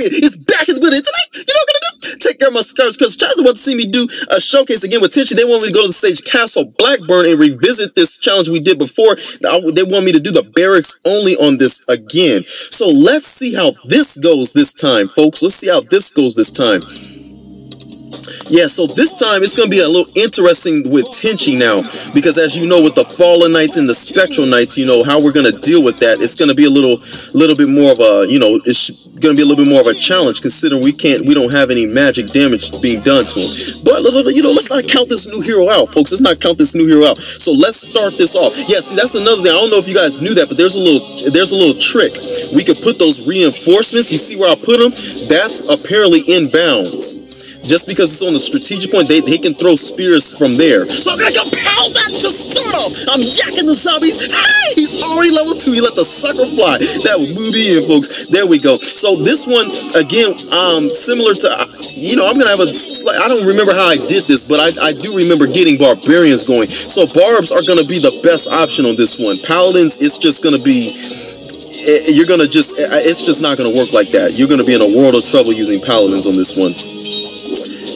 champion is back in the building tonight. You know what I'm gonna do? Take care of my scars because Chaz wants to see me do a showcase again with Ten'Shi. They want me to go to the stage Castle Blackburn and revisit this challenge we did before. They want me to do the barracks only on this again. So let's see how this goes this time, folks. Let's see how this goes this time. Yeah, so this time it's going to be a little interesting with Ten'Shi now because as you know with the Fallen Knights and the Spectral Knights, you know how we're going to deal with that. It's going to be a little little bit more of a, you know, it's going to be a little bit more of a challenge considering we can't we don't have any magic damage being done to him. But you know, let's not count this new hero out, folks. Let's not count this new hero out. So let's start this off. Yeah, see that's another thing. I don't know if you guys knew that, but there's a little there's a little trick. We could put those reinforcements. You see where I put them? That's apparently in bounds just because it's on the strategic point, they, they can throw spears from there. So I'm gonna compel that to start off. I'm yakking the zombies. Hey, he's already level two. He let the sucker fly. That would move in, folks. There we go. So this one, again, um, similar to, you know, I'm gonna have a, I don't remember how I did this, but I, I do remember getting barbarians going. So barbs are gonna be the best option on this one. Paladins, it's just gonna be, eh, you're gonna just, eh, it's just not gonna work like that. You're gonna be in a world of trouble using paladins on this one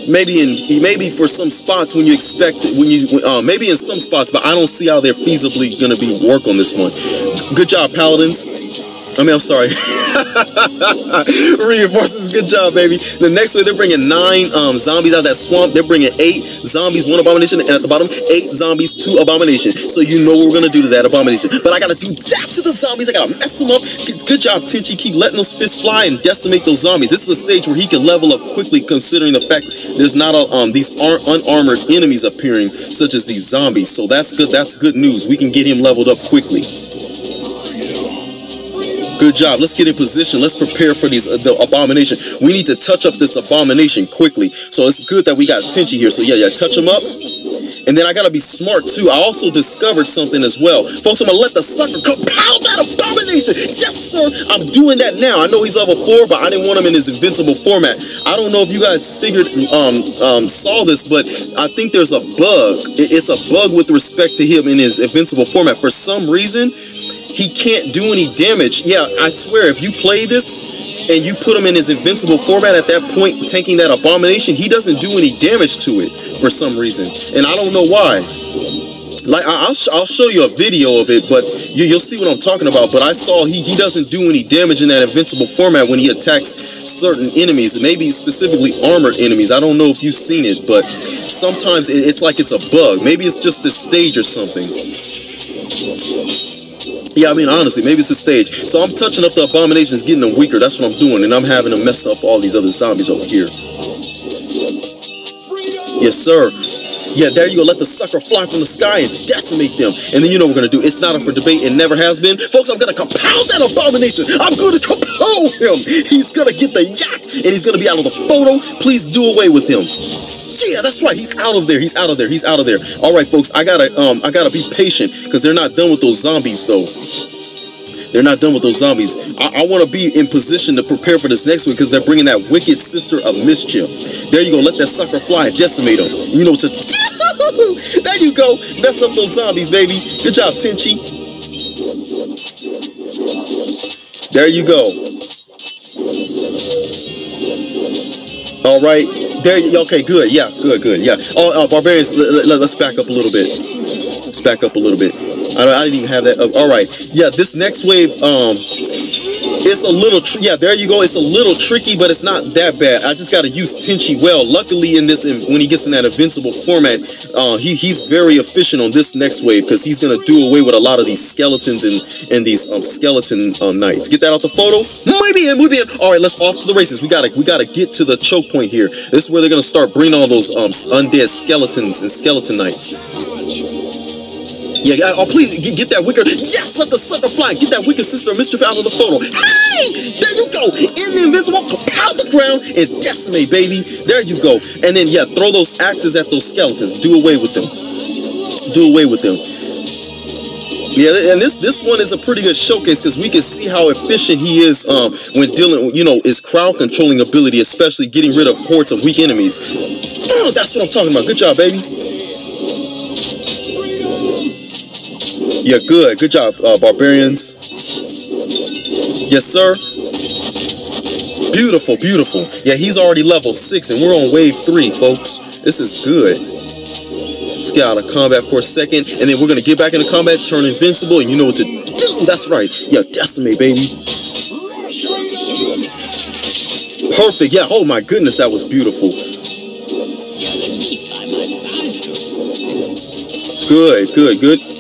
maybe in maybe for some spots when you expect when you uh, maybe in some spots, but I don't see how they're feasibly going to be work on this one. Good job, Paladins. I mean, I'm sorry. Reinforcements, good job, baby. The next way, they're bringing nine um, zombies out of that swamp. They're bringing eight zombies, one abomination, and at the bottom, eight zombies, two abomination. So you know what we're gonna do to that abomination. But I gotta do that to the zombies. I gotta mess them up. Good job, Ten'Shi. Keep letting those fists fly and decimate those zombies. This is a stage where he can level up quickly, considering the fact there's not a, um these unarmored enemies appearing, such as these zombies. So that's good. That's good news. We can get him leveled up quickly. Good job. Let's get in position. Let's prepare for these uh, the abomination. We need to touch up this abomination quickly. So it's good that we got Ten'Shi here. So yeah, yeah, touch him up. And then I gotta be smart too. I also discovered something as well. Folks, I'm gonna let the sucker compound that abomination. Yes, sir. I'm doing that now. I know he's level four, but I didn't want him in his invincible format. I don't know if you guys figured um um saw this, but I think there's a bug. It's a bug with respect to him in his invincible format. For some reason, he can't do any damage. Yeah, I swear, if you play this and you put him in his invincible format at that point, taking that abomination, he doesn't do any damage to it for some reason. And I don't know why. Like I'll, I'll show you a video of it, but you, will see what I'm talking about. But I saw he he doesn't do any damage in that invincible format when he attacks certain enemies, maybe specifically armored enemies. I don't know if you've seen it, but sometimes it's like it's a bug. Maybe it's just the stage or something. Yeah, I mean, honestly, maybe it's the stage. So I'm touching up the abominations, getting them weaker. That's what I'm doing, and I'm having to mess up all these other zombies over here. Yes, sir. Yeah, there you go. Let the sucker fly from the sky and decimate them. And then you know what we're going to do. It's not up for debate. It never has been. Folks, I'm going to compound that abomination. I'm going to compel him. He's going to get the yak, and he's going to be out of the photo. Please do away with him. Yeah, that's right. He's out of there. He's out of there. He's out of there. All right, folks. I gotta um I gotta be patient because they're not done with those zombies though. They're not done with those zombies. I, I want to be in position to prepare for this next one because they're bringing that wicked sister of mischief. There you go. Let that sucker fly decimate them. You know, to there you go. Mess up those zombies, baby. Good job, Ten'Shi. There you go. All right. There. Okay. Good. Yeah. Good. Good. Yeah. Oh, uh, barbarians. Let, us let, back up a little bit. Let's back up a little bit. I, I didn't even have that. Up. All right. Yeah. This next wave. Um it's a little, yeah, there you go. It's a little tricky, but it's not that bad. I just got to use Ten'Shi well. Luckily, in this, when he gets in that invincible format, uh, he he's very efficient on this next wave because he's gonna do away with a lot of these skeletons and and these um, skeleton um, knights. Get that out the photo. Maybe in, maybe in. All right, let's off to the races. We gotta we gotta get to the choke point here. This is where they're gonna start bringing all those um, undead skeletons and skeleton knights. Yeah, oh, please get, that wicker. Yes, let the sucker fly. Get that wicked sister of mischief out of the photo. Hey, there you go. In the invisible, compile the ground and decimate, baby. There you go. And then, yeah, throw those axes at those skeletons. Do away with them. Do away with them. Yeah, and this this one is a pretty good showcase because we can see how efficient he is um, when dealing, with, you know, his crowd controlling ability, especially getting rid of hordes of weak enemies. That's what I'm talking about. Good job, baby. Yeah, good. Good job, uh, barbarians. Yes, sir. Beautiful, beautiful. Yeah, he's already level six, and we're on wave three, folks. This is good. Let's get out of combat for a second, and then we're gonna get back into combat, turn invincible, and you know what to do. That's right. Yeah, decimate, baby. Perfect. Yeah. Oh my goodness, that was beautiful. Good, good, good.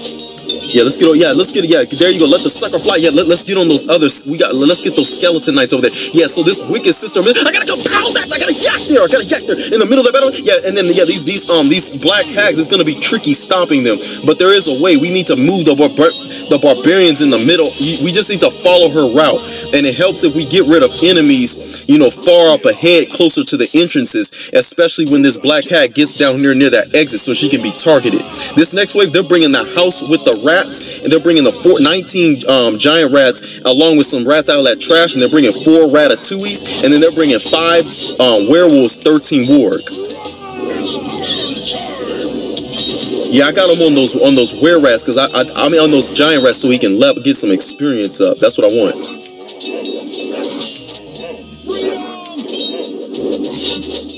Yeah, let's get on. Yeah, let's get. It. Yeah, there you go. Let the sucker fly. Yeah, let, us get on those others. We got. Let's get those skeleton knights over there. Yeah. So this wicked sister. I gotta go pound that. I gotta yak there. I gotta yak there in the middle of the battle. Yeah, and then yeah, these these um these black hags. It's gonna be tricky stopping them, but there is a way. We need to move the the barbarians in the middle. We just need to follow her route, and it helps if we get rid of enemies. You know, far up ahead, closer to the entrances, especially when this black hag gets down near near that exit, so she can be targeted. This next wave, they're bringing the house with the rats, and they're bringing the four, 19 um, giant rats along with some rats out of that trash, and they're bringing four ratatouilles, and then they're bringing five um, werewolves, 13 warg. Yeah, I got him on those on those were rats because I, I I'm on those giant rats so he can let, get some experience up. That's what I want.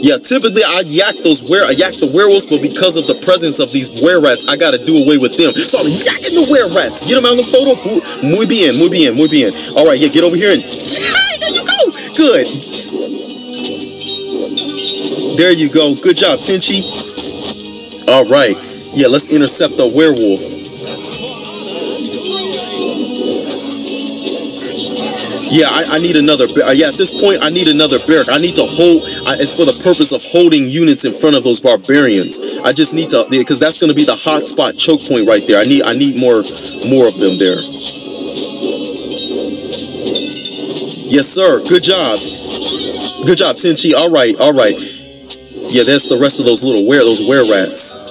Yeah, typically I yak those were I yak the werewolves, but because of the presence of these were rats, I gotta do away with them. So I'm yakking the were rats. Get them out of the photo. Muy bien, muy bien, muy bien. All right, yeah, get over here and there you go. Good. There you go. Good job, Ten'Shi. All right. Yeah, let's intercept the werewolf. Yeah, I, I need another. Yeah, at this point, I need another barrack. I need to hold. I, it's for the purpose of holding units in front of those barbarians. I just need to because that's going to be the hot spot choke point right there. I need I need more more of them there. Yes, sir. Good job. Good job, Ten'Shi. All right, all right. Yeah, that's the rest of those little were those were rats.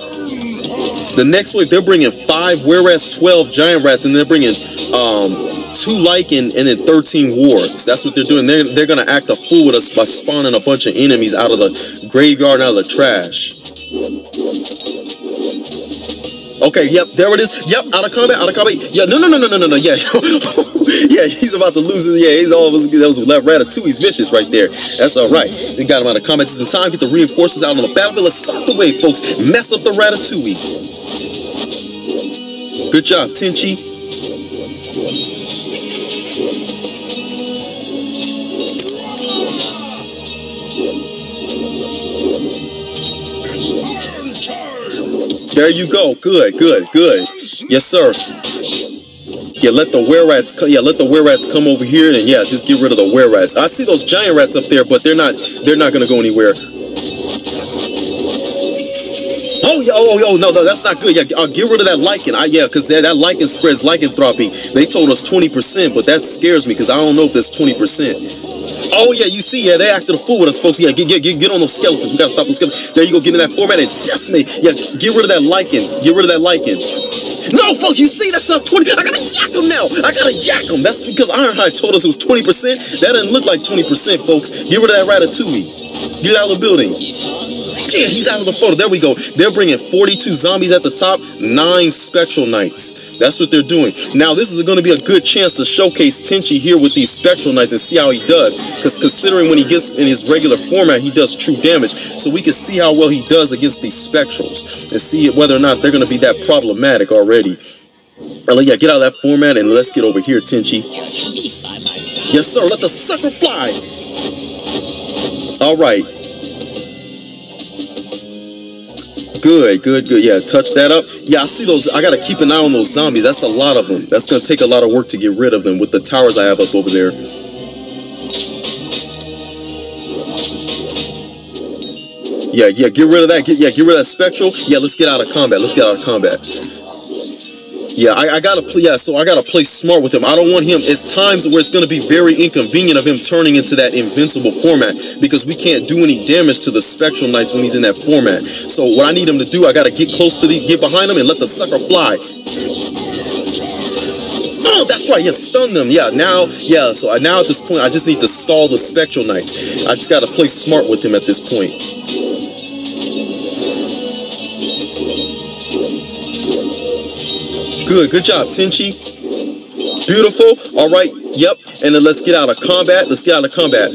The next wave, they're bringing five rats, twelve giant rats, and they're bringing um two Lycan and then 13 wargs. That's what they're doing. They're, they're going to act a fool with us by spawning a bunch of enemies out of the graveyard and out of the trash. Okay, yep, there it is. Yep, out of combat, out of combat. Yeah, no, no, no, no, no, no, no. Yeah, yeah, he's about to lose his. Yeah, he's all that was left ratatouille. He's vicious right there. That's all right. We got him out of combat. It's the time. To get the reinforcements out on the battlefield. Let's start the wave, folks. Mess up the ratatouille. Good job, Ten'Shi. There you go. Good, good, good. Yes, sir. Yeah, let the were rats come. Yeah, let the were rats come over here, and yeah, just get rid of the were rats. I see those giant rats up there, but they're not. They're not gonna go anywhere. Yeah, oh, oh, no, no, that's not good. Yeah, uh, get rid of that Lycan. I, yeah, because that, that Lycan spreads lycanthropy. They told us 20%, but that scares me because I don't know if that's 20%. Oh yeah, you see, yeah, they acted a fool with us, folks. Yeah, get get get, get on those skeletons. We gotta stop those skeletons. There you go, get in that format and decimate. Yeah, get rid of that Lycan. Get rid of that Lycan. No, folks, you see, that's not 20. I gotta yak them now. I gotta yak them. That's because Ironhide told us it was 20%. That doesn't look like 20%, folks. Get rid of that Ratatouille. Get out of the building. Yeah, he's out of the photo. There we go. They're bringing 42 zombies at the top, nine Spectral Knights. That's what they're doing. Now, this is going to be a good chance to showcase Ten'Shi here with these Spectral Knights and see how he does. Because considering when he gets in his regular format, he does true damage. So we can see how well he does against these Spectrals and see whether or not they're going to be that problematic already. Oh, yeah, get out of that format and let's get over here, Ten'Shi. Yes, sir. Let the sucker fly. All right. Good, good, good. Yeah, touch that up. Yeah, I see those. I got to keep an eye on those zombies. That's a lot of them. That's to take a lot of work to get rid of them with the towers I have up over there. Yeah, yeah, get rid of that. Get, yeah, get rid of that spectral. Yeah, let's get out of combat. Let's get out of combat. Yeah, I, I, gotta play. Yeah, so I gotta play smart with him. I don't want him. It's times where it's gonna be very inconvenient of him turning into that invincible format because we can't do any damage to the spectral knights when he's in that format. So what I need him to do, I gotta get close to the, get behind him and let the sucker fly. Oh, that's right. Yeah, stun them. Yeah, now, yeah. So I, now at this point, I just need to stall the spectral knights. I just gotta play smart with him at this point. Good, good job, Ten'Shi. Beautiful. All right. Yep. And then let's get out of combat. Let's get out of combat.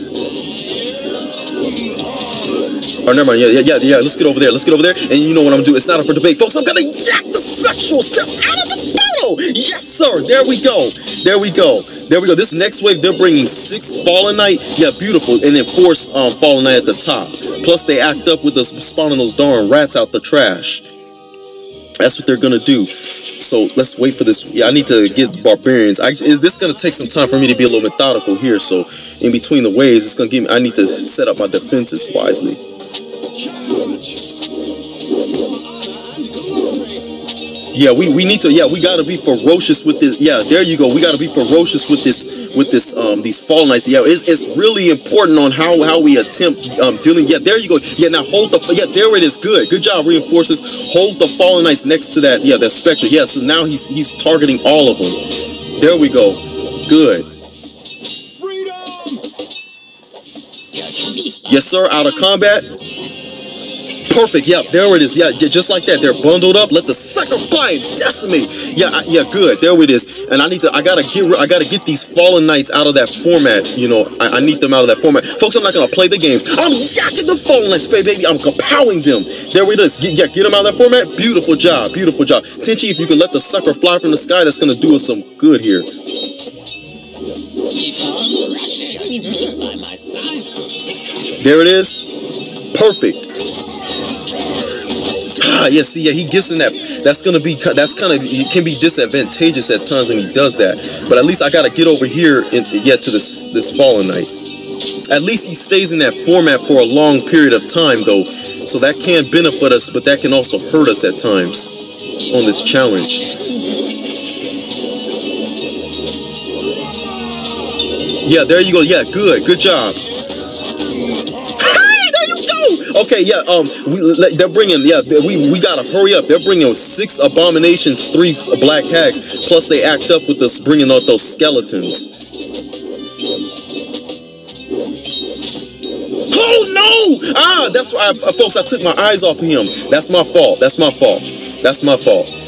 Oh, never mind. Yeah, yeah, yeah, yeah. Let's get over there. Let's get over there. And you know what I'm gonna do? It's not up for debate, folks. I'm gonna yak the spectral step out of the photo. Yes, sir. There we go. There we go. There we go. This next wave, they're bringing six Fallen Knight. Yeah, beautiful. And then force um, Fallen Knight at the top. Plus, they act up with us spawning those darn rats out the trash. That's what they're gonna do. So let's wait for this. Yeah, I need to get barbarians. I, is this gonna take some time for me to be a little methodical here? So in between the waves, it's gonna give me. I need to set up my defenses wisely. Yeah, we, we need to. Yeah, we gotta be ferocious with this. Yeah, there you go. We gotta be ferocious with this with this um these fall knights. Yeah, it's, it's really important on how how we attempt um dealing. Yeah, there you go. Yeah, now hold the. Yeah, there it is. Good, good job. Reinforces. Hold the fallen knights next to that. Yeah, that spectre. Yeah, so now he's he's targeting all of them. There we go. Good. Freedom! Yes, sir. Out of combat. Perfect. Yeah, there it is. Yeah, just like that. They're bundled up. Let the sucker fly decimate. Yeah, yeah, good. There it is. And I need to. I gotta get. I gotta get these fallen knights out of that format. You know, I, I need them out of that format, folks. I'm not gonna play the games. I'm yakking the fallen knights, baby. I'm compowing them. There it is. Get, yeah, get them out of that format. Beautiful job. Beautiful job. Ten'Shi, if you can let the sucker fly from the sky, that's gonna do us some good here. There it is. Perfect. Ah, yeah, see, yeah, he gets in that. That's gonna be. That's kind of. It can be disadvantageous at times when he does that. But at least I gotta get over here and get to this this fallen knight. At least he stays in that format for a long period of time, though. So that can benefit us, but that can also hurt us at times on this challenge. Yeah, there you go. Yeah, good. Good job. Okay, yeah. Um, we they're bringing. Yeah, we we gotta hurry up. They're bringing six abominations, three black hags. Plus, they act up with us bringing out those skeletons. Oh no! Ah, that's why, folks. I took my eyes off of him. That's my fault. That's my fault. That's my fault.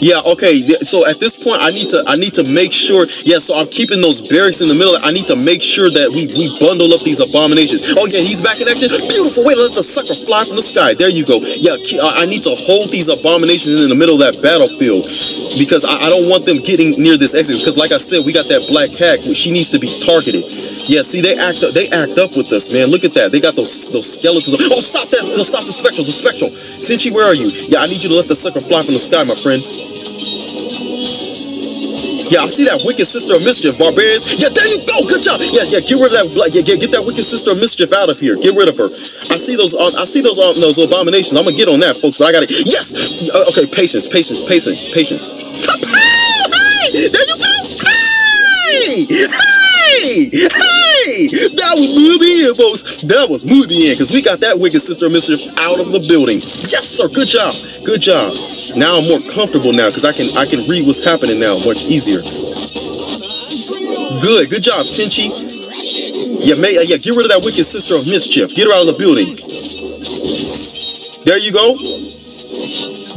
Yeah, okay. So at this point, I need to I need to make sure. Yeah, so I'm keeping those barracks in the middle. I need to make sure that we we bundle up these abominations. Oh yeah, he's back in action. Beautiful. Wait, let the sucker fly from the sky. There you go. Yeah, I need to hold these abominations in the middle of that battlefield because I, I don't want them getting near this exit. Because like I said, we got that black hag. Which she needs to be targeted. Yeah, see, they act up, they act up with us, man. Look at that. They got those those skeletons. Oh, stop that! Stop the spectral. The spectral. Ten'Shi, where are you? Yeah, I need you to let the sucker fly from the sky, my friend. Yeah, I see that wicked sister of mischief, barbarians. Yeah, there you go. Good job. Yeah, yeah. Get rid of that. Yeah, get, get that wicked sister of mischief out of here. Get rid of her. I see those. Uh, I see those. Uh, those abominations. I'm gonna get on that, folks. But I gotta. Yes. Uh, okay. Patience. Patience. Patience. Patience. Hey! There you go. Hey! Hey! Hey! That was movie in, folks. That was movie in because we got that wicked sister of mischief out of the building. Yes, sir. Good job. Good job. Now I'm more comfortable now because I can I can read what's happening now much easier. Good, good job, Tenchi. Yeah, may, uh, yeah, get rid of that wicked sister of mischief. Get her out of the building. There you go.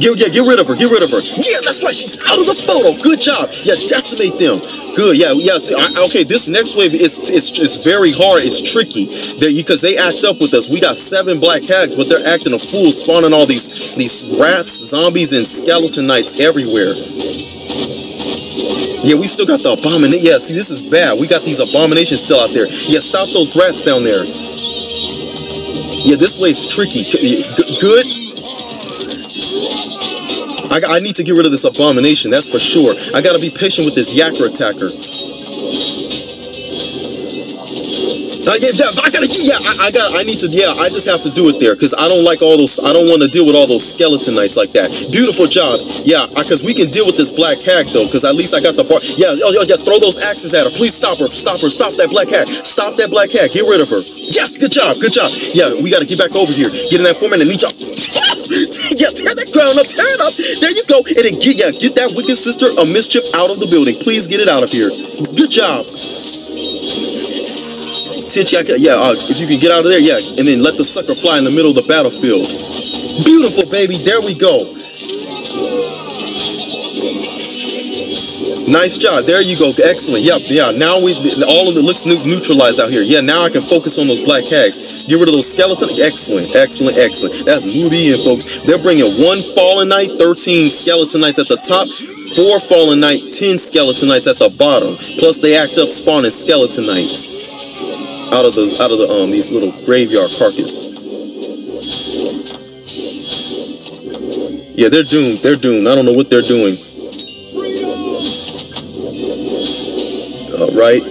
Get, yeah, get rid of her. Get rid of her. Yeah, that's right. She's out of the photo. Good job. Yeah, decimate them. Good. Yeah, yeah. See, I, okay, this next wave is it's, it's very hard. It's tricky because they act up with us. We got seven black hags, but they're acting a fool, spawning all these these rats, zombies, and skeleton knights everywhere. Yeah, we still got the abomination. Yeah, see, this is bad. We got these abominations still out there. Yeah, stop those rats down there. Yeah, this wave's tricky. Good. I, I need to get rid of this abomination, that's for sure. I gotta be patient with this Yakra attacker. Uh, yeah, I gotta, yeah, I, I got, I need to, yeah, I just have to do it there because I don't like all those, I don't want to deal with all those skeleton knights like that. Beautiful job, yeah, because we can deal with this black hag though, because at least I got the bar. Yeah, oh, yeah, throw those axes at her. Please stop her, stop her, stop that black hag, stop that black hag, get rid of her. Yes, good job, good job. Yeah, we got to get back over here, get in that format and meet y'all. yeah, tear that crown up, tear it up. There you go. And then get, yeah, get that wicked sister of mischief out of the building. Please get it out of here. Good job. Ten'Shi, yeah, uh, if you can get out of there, yeah, and then let the sucker fly in the middle of the battlefield. Beautiful, baby. There we go. Nice job. There you go. Excellent. Yep. Yeah. Now we all of it looks neutralized out here. Yeah. Now I can focus on those black hags. Get rid of those skeletons. Excellent. Excellent. Excellent. That's movie in, folks. They're bringing one fallen knight, 13 skeleton knights at the top, four fallen knight, 10 skeleton knights at the bottom. Plus they act up spawning skeleton knights out of those out of the um these little graveyard carcass. Yeah, they're doomed. They're doomed. I don't know what they're doing. Right.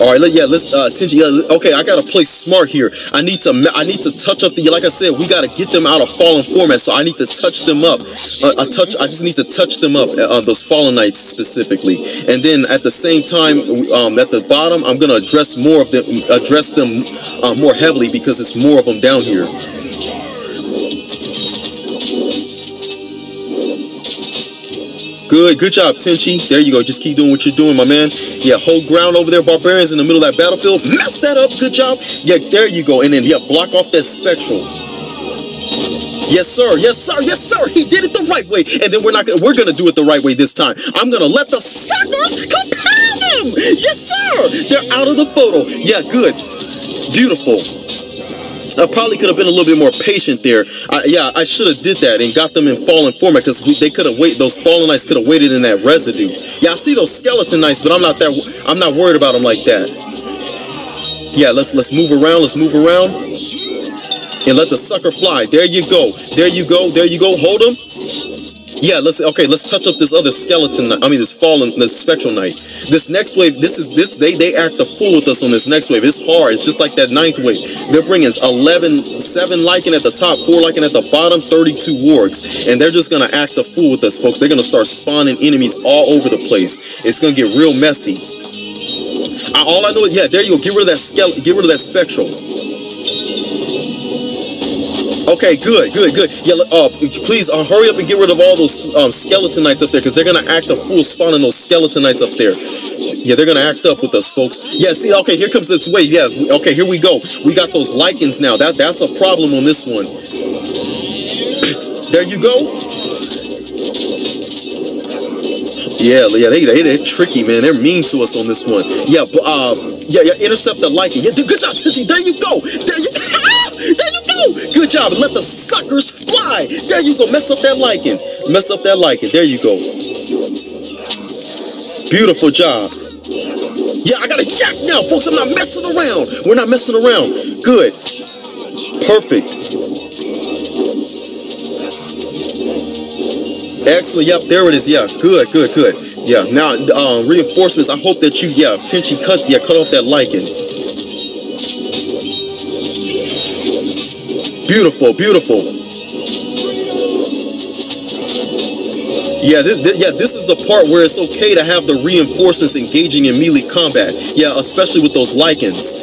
All right, let, yeah, let's uh Ten'Shi, yeah, okay, I gotta play smart here. I need to I need to touch up the like I said, we gotta get them out of fallen format, so I need to touch them up. Uh, I touch I just need to touch them up, uh, those fallen knights specifically. And then at the same time, um, at the bottom, I'm gonna address more of them address them uh, more heavily because it's more of them down here. Good, good job, Ten'Shi. There you go. Just keep doing what you're doing, my man. Yeah, hold ground over there, barbarians in the middle of that battlefield. Mess that up. Good job. Yeah, there you go. And then, yeah, block off that spectral. Yes, sir. Yes, sir. Yes, sir. He did it the right way. And then we're not gonna we're gonna do it the right way this time. I'm gonna let the suckers compel them. Yes, sir. They're out of the photo. Yeah, good. Beautiful. I probably could have been a little bit more patient there. I, yeah, I should have did that and got them in fallen format because they could have waited. Those fallen knights could have waited in that residue. Yeah, I see those skeleton knights, but I'm not that. I'm not worried about them like that. Yeah, let's let's move around. Let's move around and let the sucker fly. There you go. There you go. There you go. Hold him. Yeah, let's okay. Let's touch up this other skeleton. I mean, this fallen, this spectral knight. This next wave. This is this. They they act a fool with us on this next wave. It's hard. It's just like that ninth wave. They're bringing 11, seven Lycan at the top, four Lycan at the bottom, 32 wargs, and they're just gonna act a fool with us, folks. They're gonna start spawning enemies all over the place. It's gonna get real messy. I, all I know is yeah. There you go. Get rid of that skeleton. Get rid of that spectral. Okay, good, good, good. Yeah, uh, please uh, hurry up and get rid of all those um, skeleton knights up there because they're gonna act a fool spawning those skeleton knights up there. Yeah, they're gonna act up with us, folks. Yeah, see, okay, here comes this wave. Yeah, okay, here we go. We got those Lycans now. That that's a problem on this one. there you go. Yeah, yeah, they, they they're tricky, man. They're mean to us on this one. Yeah, but uh, yeah, yeah, intercept the Lycan. Yeah, good job, Ten'Shi. There you go. There you go. Job. Let the suckers fly. There you go. Mess up that Lycan. Mess up that Lycan. There you go. Beautiful job. Yeah, I got a yak now, folks. I'm not messing around. We're not messing around. Good. Perfect. Excellent. Yep, there it is. Yeah, good, good, good. Yeah, now um, reinforcements. I hope that you, yeah, Ten'Shi cut, yeah, cut off that Lycan. Beautiful, beautiful. Yeah, this, yeah, this is the part where it's okay to have the reinforcements engaging in melee combat. Yeah, especially with those Lycans.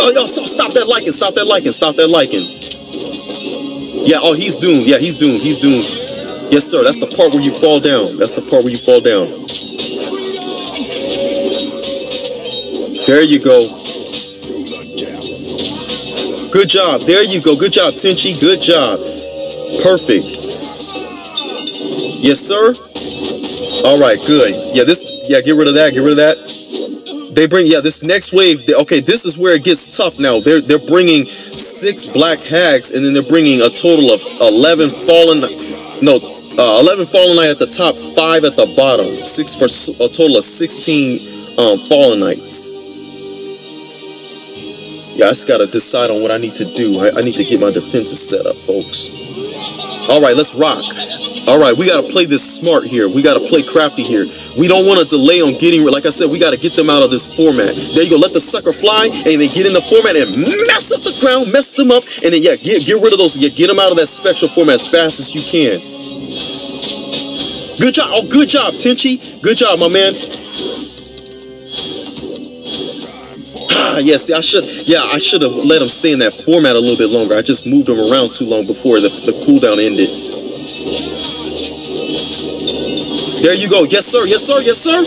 Oh, yo, stop that Lycan, stop that Lycan, stop that Lycan. Yeah, oh, he's doomed. Yeah, he's doomed, he's doomed. Yes, sir, that's the part where you fall down. That's the part where you fall down. There you go. Good job. There you go. Good job, Ten'Shi. Good job. Perfect. Yes, sir. All right, good. Yeah, this, yeah, get rid of that. Get rid of that. They bring, yeah, this next wave. They, okay, this is where it gets tough now. They're they're bringing six black hags, and then they're bringing a total of eleven fallen. No, uh, 11 Fallen Knight at the top, 5 at the bottom. 6 for a total of 16 um, Fallen Knights. Yeah, I just gotta decide on what I need to do. I, I need to get my defenses set up, folks. Alright, let's rock. Alright, we gotta play this smart here. We gotta play crafty here. We don't want to delay on getting, like I said, we gotta get them out of this format. There you go, let the sucker fly, and then get in the format and mess up the ground, mess them up, and then, yeah, get, get rid of those, yeah, get them out of that spectral format as fast as you can. Good job. Oh, good job, Ten'Shi. Good job, my man. Ah, yeah, see, I should, yeah, I should have let him stay in that format a little bit longer. I just moved him around too long before the, the cooldown ended. There you go. Yes, sir. Yes, sir. Yes, sir.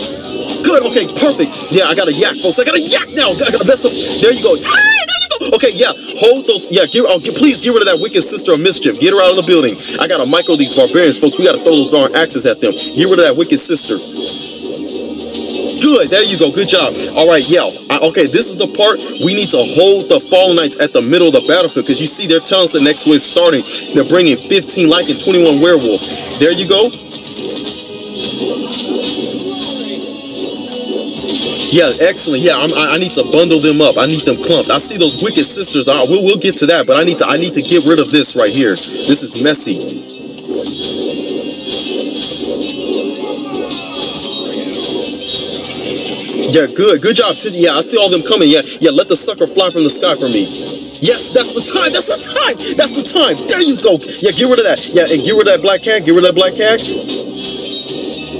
Good. Okay, perfect. Yeah, I got a yak, folks. I got a yak now. I got a mess up. There you go. There you go. Okay, yeah, hold those. Yeah, get, oh, get, please get rid of that wicked sister of mischief. Get her out of the building. I gotta micro these barbarians, folks. We gotta throw those darn axes at them. Get rid of that wicked sister. Good. There you go. Good job. All right. Yeah. I, okay. This is the part we need to hold the Fallen Knights at the middle of the battlefield because you see they're telling us the next wave is starting. They're bringing 15 like Lycan 21 werewolf. There you go. Yeah, excellent. Yeah, I'm, i need to bundle them up. I need them clumped. I see those wicked sisters. I, we'll, we'll get to that, but I need to I need to get rid of this right here. This is messy. Yeah, good. Good job, Titty. Yeah, I see all them coming. Yeah, yeah, let the sucker fly from the sky for me. Yes, that's the time. That's the time. That's the time. There you go. Yeah, get rid of that. Yeah, and get rid of that black cat. Get rid of that black cat.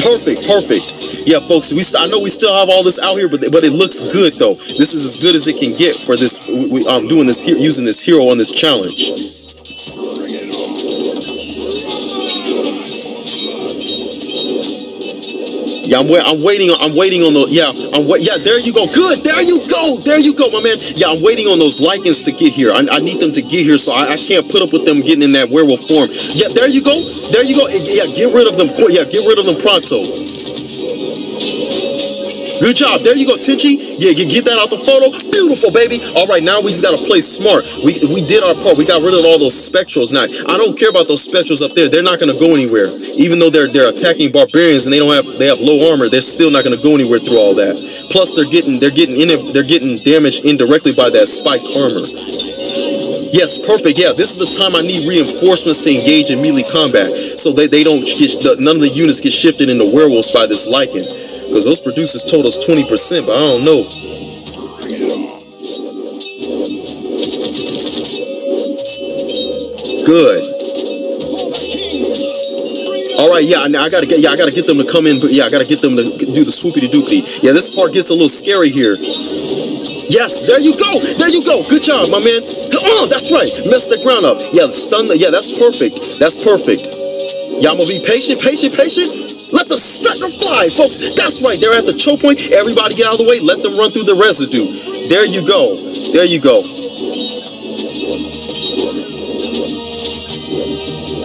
Perfect. Perfect. Yeah, folks. We I know we still have all this out here, but but it looks good though. This is as good as it can get for this. We, um, doing this here, using this hero on this challenge. Yeah, I'm, wait, I'm waiting. I'm waiting on the. Yeah, I'm wait. Yeah, there you go. Good. There you go. There you go, my man. Yeah, I'm waiting on those Lycans to get here. I, I need them to get here, so I, I, can't put up with them getting in that werewolf form. Yeah, there you go. There you go. Yeah, get rid of them. Yeah, get rid of them pronto. Good job. There you go, Ten'Shi. Yeah, you get that out the photo. Beautiful, baby. All right, now we just got to play smart. We we did our part. We got rid of all those spectrals. Now, I don't care about those spectrals up there. They're not going to go anywhere. Even though they're they're attacking barbarians and they don't have they have low armor, they're still not going to go anywhere through all that. Plus, they're getting they're getting in they're getting damaged indirectly by that spiked armor. Yes, perfect. Yeah, this is the time I need reinforcements to engage in melee combat, so they, they don't get none of the units get shifted into werewolves by this Lycan. Because those producers told us 20%, but I don't know. Good. All right, yeah, I gotta get, yeah, I gotta get them to come in, but yeah, I gotta get them to do the swoopity doopity. Yeah, this part gets a little scary here. Yes, there you go, there you go. Good job, my man. Oh, that's right. Mess the ground up. Yeah, stun. The, yeah, that's perfect. That's perfect. Y'all gonna be patient, patient, patient. Let the sucker fly, folks. That's right. They're at the choke point. Everybody get out of the way. Let them run through the residue. There you go. There you go.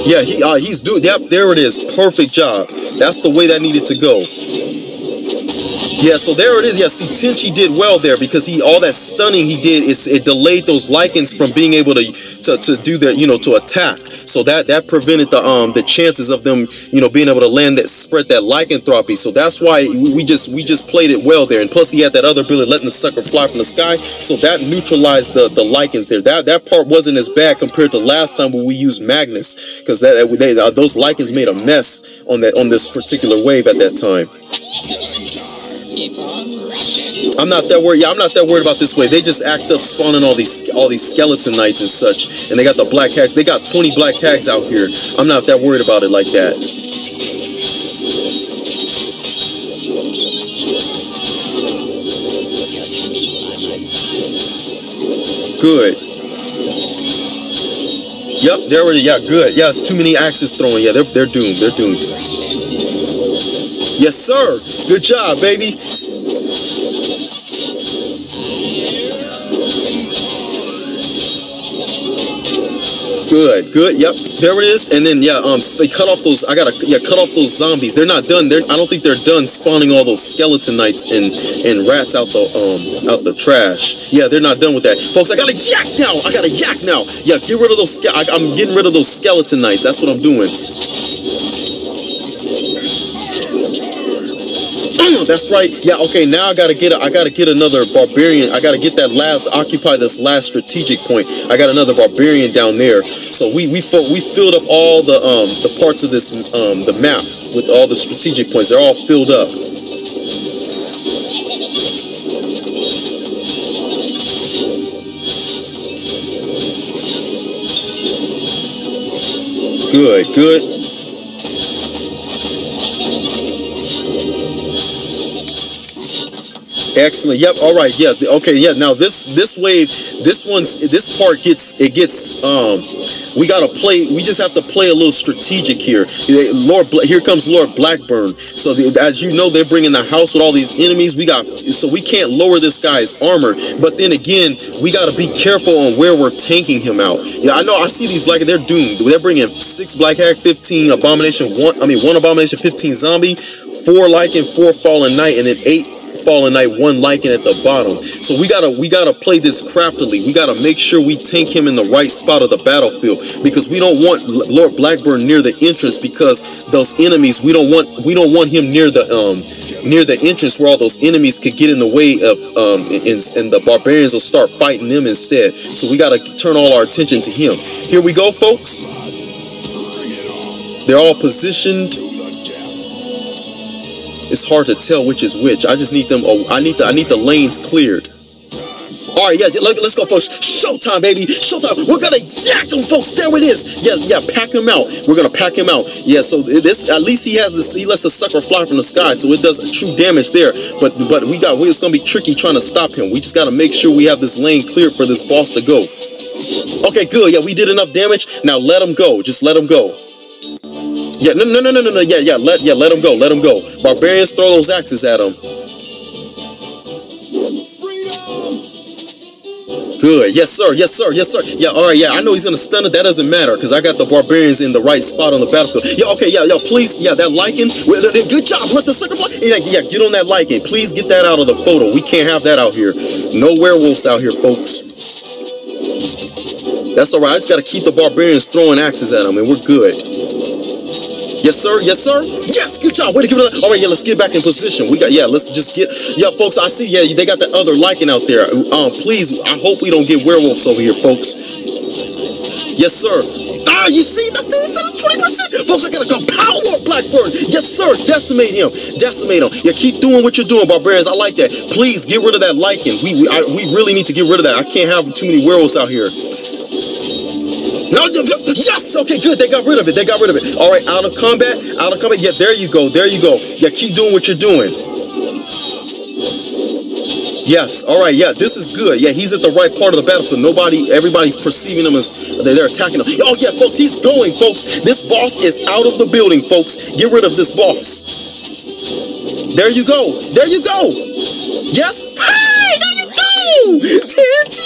Yeah, he uh, he's doing. Yep, there it is. Perfect job. That's the way that needed to go. Yeah, so there it is. Yeah, see, Ten'Shi did well there because he all that stunning he did is it delayed those Lycans from being able to to, to do their you know to attack. So that that prevented the um the chances of them you know being able to land that spread that lycanthropy. So that's why we just we just played it well there. And plus he had that other ability letting the sucker fly from the sky. So that neutralized the the Lycans there. That that part wasn't as bad compared to last time when we used Magnus because that they, uh, those Lycans made a mess on that on this particular wave at that time. I'm not that worried. Yeah, I'm not that worried about this way. They just act up, spawning all these all these skeleton knights and such, and they got the black hags. They got 20 black hags out here. I'm not that worried about it like that. Good. Yep, there we yeah, good. Yeah, it's too many axes throwing. Yeah, they're they're doomed. They're doomed. Yes, sir. Good job, baby. Good, good. Yep, there it is. And then yeah, um, they cut off those. I gotta yeah, cut off those zombies. They're not done. They're I don't think they're done spawning all those skeleton knights and and rats out the um out the trash. Yeah, they're not done with that, folks. I gotta yak now. I gotta yak now. Yeah, get rid of those. I, I'm getting rid of those skeleton knights. That's what I'm doing. That's right. Yeah. Okay. Now I gotta get. A, I gotta get another barbarian. I gotta get that last occupy this last strategic point. I got another barbarian down there. So we we we filled up all the um the parts of this um the map with all the strategic points. They're all filled up. Good. Good. Excellent. Yep. All right. Yeah. Okay. Yeah. Now this this wave, this one's this part gets it gets um we gotta play. We just have to play a little strategic here. Lord, here comes Lord Blackburn. So the, as you know, they're bringing the house with all these enemies. We got so we can't lower this guy's armor. But then again, we gotta be careful on where we're tanking him out. Yeah, I know. I see these black. They're doomed. They're bringing six black hag, fifteen abomination, one. I mean, one abomination, fifteen zombie, four Lycan, four fallen knight, and then eight fallen knight, one Lycan at the bottom. So we gotta we gotta play this craftily. We gotta make sure we tank him in the right spot of the battlefield because we don't want Lord Blackburn near the entrance because those enemies we don't want we don't want him near the um near the entrance where all those enemies could get in the way of um and, and the barbarians will start fighting them instead. So we gotta turn all our attention to him. Here we go, folks. They're all positioned it's hard to tell which is which. I just need them. Oh, I need the I need the lanes cleared. All right, yeah, let, us go, folks. Showtime, baby. Showtime. We're gonna yak him, folks. There it is. Yeah, yeah, pack him out. We're gonna pack him out. Yeah, so this at least he has this. He lets the sucker fly from the sky, so it does true damage there. But but we got. We it's gonna be tricky trying to stop him. We just gotta make sure we have this lane clear for this boss to go. Okay, good. Yeah, we did enough damage. Now let him go. Just let him go. Yeah, no, no, no, no, no, no. Yeah, yeah. Let, yeah, let him go. Let him go. Barbarians throw those axes at him. Good. Yes, sir. Yes, sir. Yes, sir. Yeah. All right. Yeah. I know he's gonna stun it. That doesn't matter because I got the barbarians in the right spot on the battlefield. Yeah. Okay. Yeah. Yeah. Please. Yeah. That Lycan. Good job. Let the sucker fly. Yeah. Yeah. Get on that Lycan. Please get that out of the photo. We can't have that out here. No werewolves out here, folks. That's all right. I just gotta keep the barbarians throwing axes at them, and we're good. Yes, sir. Yes, sir. Yes, good job. Way to give it. All right, yeah. Let's get back in position. We got yeah. Let's just get yeah, folks. I see. Yeah, they got the other Lycan out there. Um, please. I hope we don't get werewolves over here, folks. Yes, sir. Ah, you see, that's the twenty percent, folks. I gotta compile Lord Blackburn. Yes, sir. Decimate him. Decimate him. Yeah, keep doing what you're doing, barbarians. I like that. Please get rid of that Lycan. We we I, we really need to get rid of that. I can't have too many werewolves out here. Yes, okay, good. They got rid of it. They got rid of it. All right, out of combat, out of combat. Yeah, there you go. There you go. Yeah, keep doing what you're doing. Yes, all right, yeah, this is good. Yeah, he's at the right part of the battlefield. Nobody, everybody's perceiving him as they're attacking him. Oh, yeah, folks, he's going, folks. This boss is out of the building, folks. Get rid of this boss. There you go. There you go. Yes. Hey, there you go. Ten'Shi.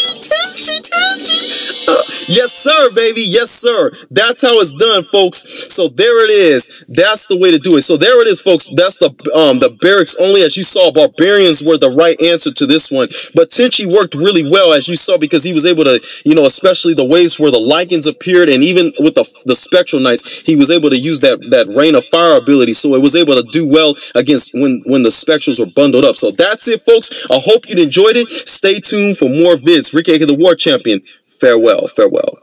Yes, sir, baby. Yes, sir. That's how it's done, folks. So there it is. That's the way to do it. So there it is, folks. That's the um the barracks only. As you saw, barbarians were the right answer to this one. But Ten'Shi worked really well, as you saw, because he was able to, you know, especially the waves where the Lycans appeared, and even with the the spectral knights, he was able to use that that rain of fire ability. So it was able to do well against when when the spectrals were bundled up. So that's it, folks. I hope you enjoyed it. Stay tuned for more vids. Rick, the War Champion. Farewell, farewell.